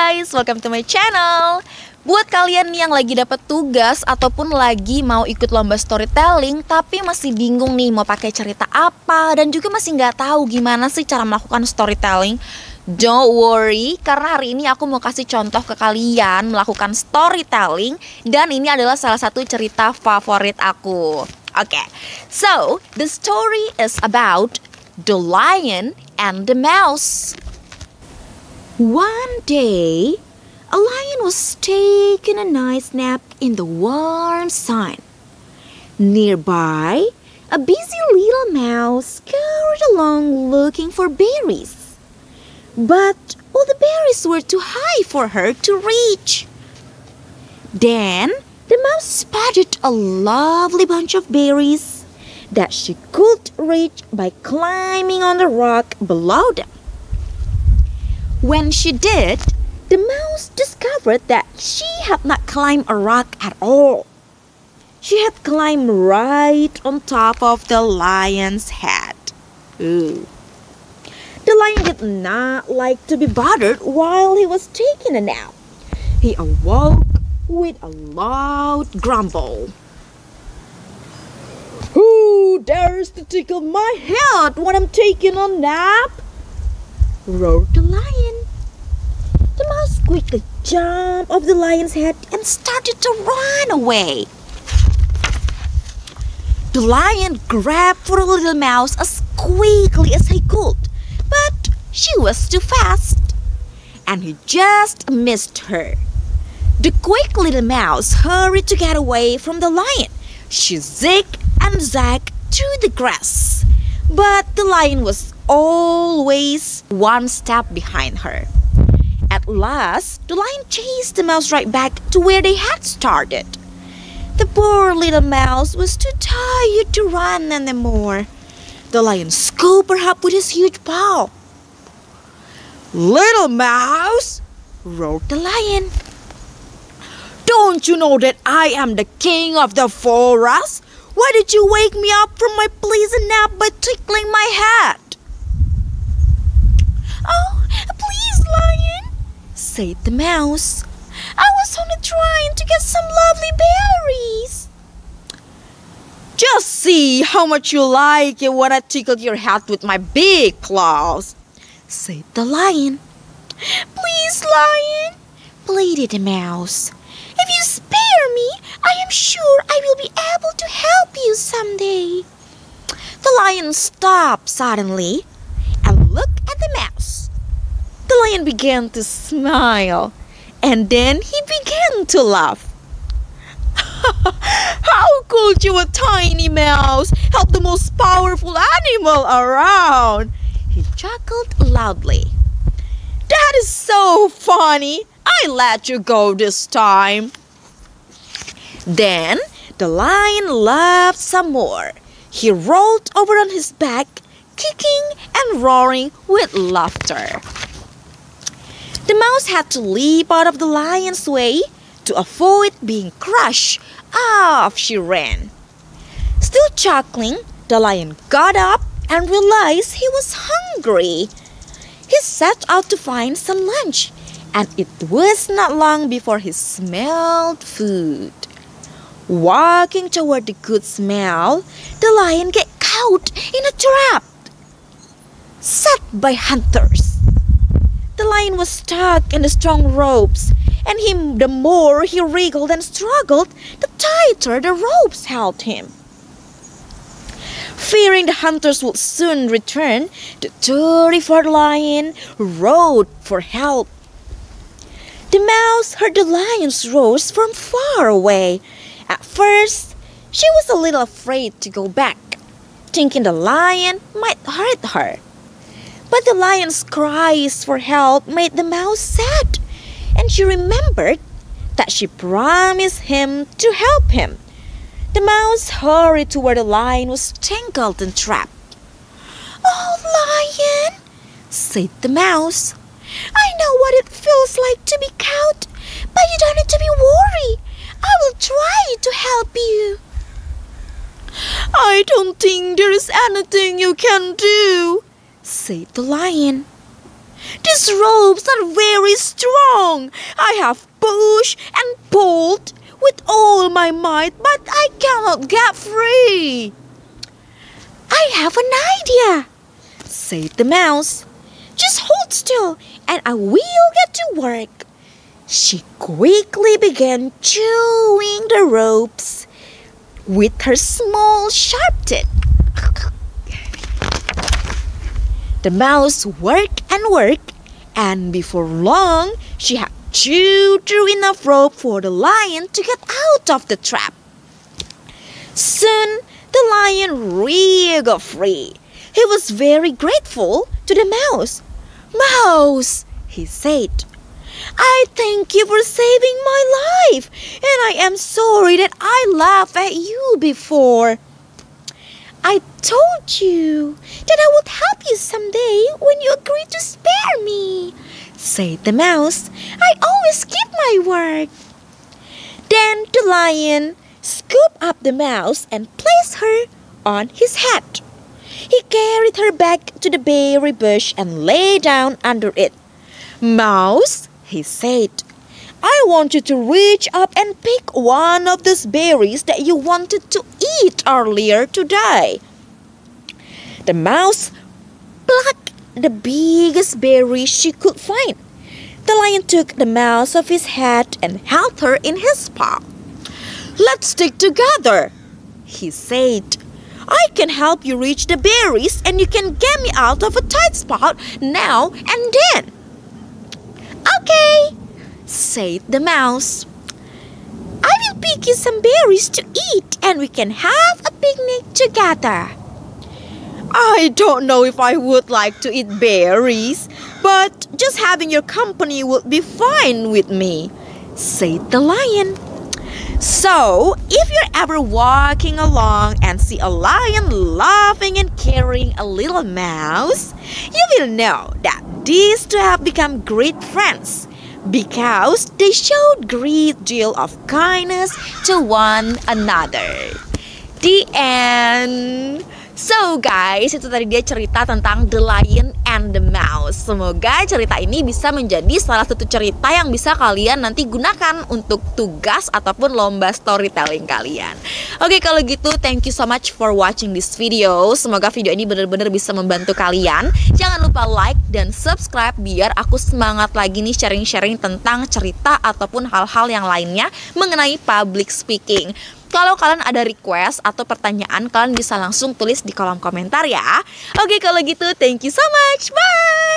guys, welcome to my channel. Buat kalian yang lagi dapat tugas ataupun lagi mau ikut lomba storytelling tapi masih bingung nih mau pakai cerita apa dan juga masih nggak tahu gimana sih cara melakukan storytelling, don't worry karena hari ini aku mau kasih contoh ke kalian melakukan storytelling dan ini adalah salah satu cerita favorit aku. Oke, okay. so the story is about the lion and the mouse. One day, a lion was taking a nice nap in the warm sun. Nearby, a busy little mouse scurried along looking for berries. But all the berries were too high for her to reach. Then the mouse spotted a lovely bunch of berries that she could reach by climbing on the rock below them. When she did, the mouse discovered that she had not climbed a rock at all. She had climbed right on top of the lion's head. Ooh. The lion did not like to be bothered while he was taking a nap. He awoke with a loud grumble. Who dares to tickle my head when I'm taking a nap? Roared the lion. The mouse quickly jumped off the lion's head and started to run away. The lion grabbed for the little mouse as quickly as he could, but she was too fast, and he just missed her. The quick little mouse hurried to get away from the lion. She zigged and zagged through the grass, but the lion was always one step behind her. At last, the lion chased the mouse right back to where they had started. The poor little mouse was too tired to run anymore. The lion scooped her up with his huge paw. Little mouse, roared the lion. Don't you know that I am the king of the forest? Why did you wake me up from my pleasant nap by tickling my head? Oh, please, lion, said the mouse. I was only trying to get some lovely berries. Just see how much you like it when I tickle your head with my big claws, said the lion. Please, lion, pleaded the mouse. If you spare me, I am sure I will be able to help you someday. The lion stopped suddenly and looked at the mouse. The lion began to smile and then he began to laugh. How could you, a tiny mouse, help the most powerful animal around? He chuckled loudly. That is so funny. I let you go this time. Then the lion laughed some more. He rolled over on his back, kicking and roaring with laughter. The mouse had to leap out of the lion's way to avoid being crushed. Off she ran. Still chuckling, the lion got up and realized he was hungry. He set out to find some lunch, and it was not long before he smelled food. Walking toward the good smell, the lion got caught in a trap set by hunters. The lion was stuck in the strong ropes, and he, the more he wriggled and struggled, the tighter the ropes held him. Fearing the hunters would soon return, the terrified lion roared for help. The mouse heard the lion's roars from far away. At first, she was a little afraid to go back, thinking the lion might hurt her. But the lion's cries for help made the mouse sad, and she remembered that she promised him to help him. The mouse hurried to where the lion was tangled and trapped. Oh, lion, said the mouse. I know what it feels like to be caught, but you don't need to be worried. I will try to help you. I don't think there is anything you can do, said the lion. These ropes are very strong. I have pushed and pulled with all my might, but I cannot get free. I have an idea, said the mouse. Just hold still and I will get to work. She quickly began chewing the ropes with her small sharp teeth. The mouse worked and worked, and before long, she had chewed through enough rope for the lion to get out of the trap. Soon, the lion really got free. He was very grateful to the mouse. Mouse, he said, I thank you for saving my life, and I am sorry that I laughed at you before. I told you that I would help you someday when you agreed to spare me, said the mouse. I always keep my word. Then the lion scooped up the mouse and placed her on his head. He carried her back to the berry bush and lay down under it. Mouse, he said, I want you to reach up and pick one of those berries that you wanted to eat earlier today. The mouse plucked the biggest berry she could find. The lion took the mouse off his head and held her in his paw. Let's stick together, he said. I can help you reach the berries and you can get me out of a tight spot now and then. Said the mouse. I will pick you some berries to eat and we can have a picnic together. I don't know if I would like to eat berries, but just having your company would be fine with me, said the lion. So, if you're ever walking along and see a lion laughing and carrying a little mouse, you will know that these two have become great friends because they showed great deal of kindness to one another. The end. So guys, itu tadi dia cerita tentang The Lion and the Mouse. Semoga cerita ini bisa menjadi salah satu cerita yang bisa kalian nanti gunakan untuk tugas ataupun lomba storytelling kalian. Oke, kalau gitu thank you so much for watching this video. Semoga video ini benar-benar bisa membantu kalian. Jangan lupa like dan subscribe biar aku semangat lagi nih sharing-sharing tentang cerita ataupun hal-hal yang lainnya mengenai public speaking. Kalau kalian ada request atau pertanyaan, kalian bisa langsung tulis di kolom komentar ya. Oke, kalau gitu, thank you so much. Bye!